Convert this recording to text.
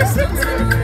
i Yeah.